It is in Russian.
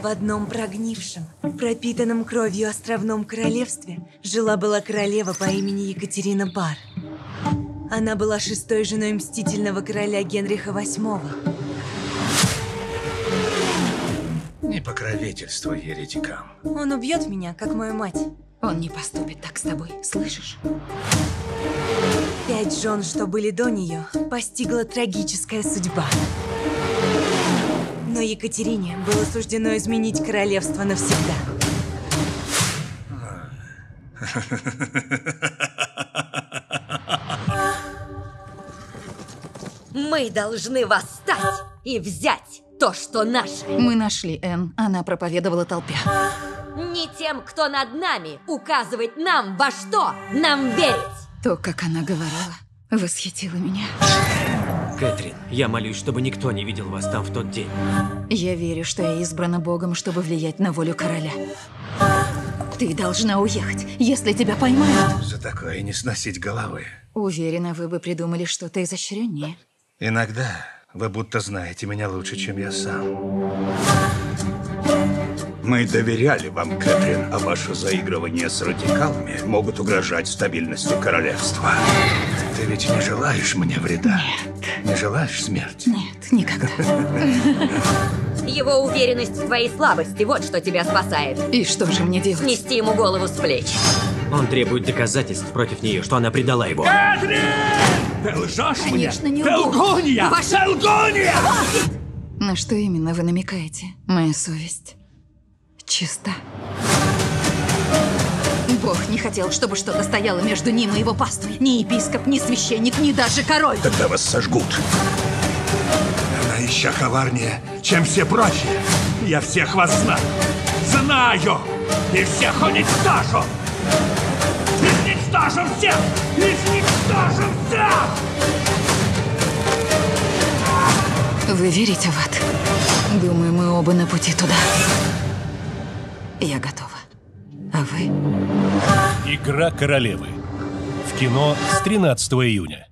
В одном прогнившем, пропитанном кровью островном королевстве жила-была королева по имени Екатерина Бар. Она была шестой женой мстительного короля Генриха VIII. Не покровительствуй еретикам. Он убьет меня, как мою мать. Он не поступит так с тобой, слышишь? Пять жен, что были до нее, постигла трагическая судьба. Екатерине было суждено изменить королевство навсегда. Мы должны восстать и взять то, что наше. Мы нашли Энн, она проповедовала толпе. Не тем, кто над нами, указывать нам, во что нам верить. То, как она говорила, восхитило меня. Кэтрин, я молюсь, чтобы никто не видел вас там в тот день. Я верю, что я избрана Богом, чтобы влиять на волю короля. Ты должна уехать, если тебя поймают. За такое не сносить головы. Уверена, вы бы придумали что-то изощреннее. Иногда вы будто знаете меня лучше, чем я сам. Мы доверяли вам, Кэтрин, а ваше заигрывание с радикалами могут угрожать стабильности королевства. Ты ведь не желаешь мне вреда? Нет. Не желаешь смерти? Нет, никогда. Его уверенность в твоей слабости, вот что тебя спасает. И что же мне делать? Снести ему голову с плеч. Он требует доказательств против нее, что она предала его. Кэтрин! Ты лжешь Конечно, мне? не Ты лгу. лгунья! Ваша- Ты лгунья! На что именно вы намекаете? Моя совесть чиста. Бог не хотел, чтобы что-то стояло между ним и его паствой. Ни епископ, ни священник, ни даже король. Тогда вас сожгут. Она еще коварнее, чем все прочие. Я всех вас знаю. Знаю! И всех уничтожу! Изничтожу всех! Изничтожу всех! Вы верите в ад? Думаю, мы оба на пути туда. Я готова. А вы? Игра королевы. В кино с 13 июня.